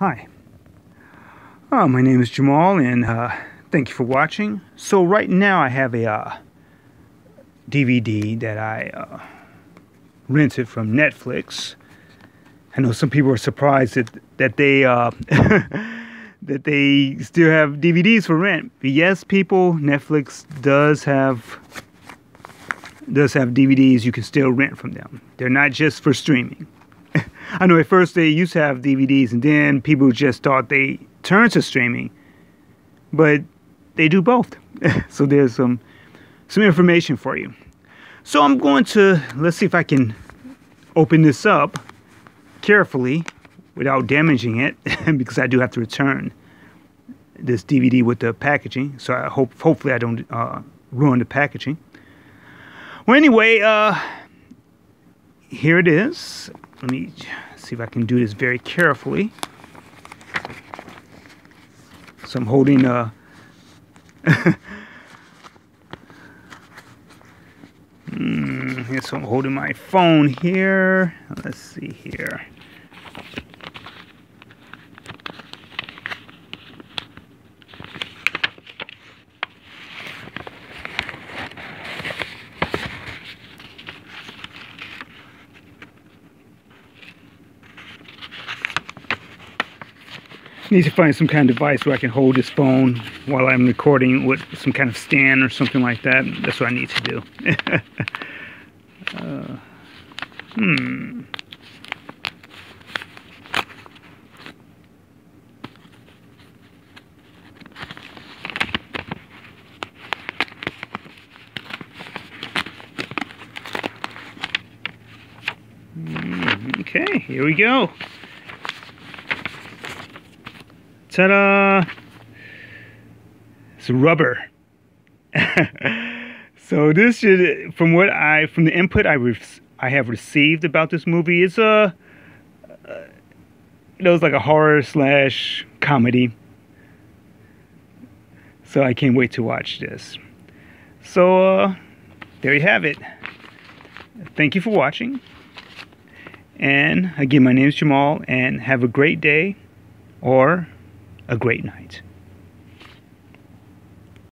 Hi. Uh, my name is Jamal, and uh, thank you for watching. So right now I have a uh, DVD that I uh, rented from Netflix. I know some people are surprised that that they uh, that they still have DVDs for rent. But yes, people, Netflix does have does have DVDs you can still rent from them. They're not just for streaming. I know at first they used to have DVDs, and then people just thought they turned to streaming, but they do both. so there's some some information for you. So I'm going to let's see if I can open this up carefully without damaging it, because I do have to return this DVD with the packaging. So I hope hopefully I don't uh, ruin the packaging. Well, anyway, uh, here it is. Let me see if I can do this very carefully. So I'm holding uh mm, so I'm holding my phone here. Let's see here. Need to find some kind of device where I can hold this phone while I'm recording with some kind of stand or something like that. That's what I need to do. uh, hmm. hmm okay, here we go. Ta-da! It's rubber. so this should, from what I, from the input I I have received about this movie, it's a, uh, it was like a horror slash comedy. So I can't wait to watch this. So uh, there you have it. Thank you for watching. And again, my name is Jamal, and have a great day or a great night.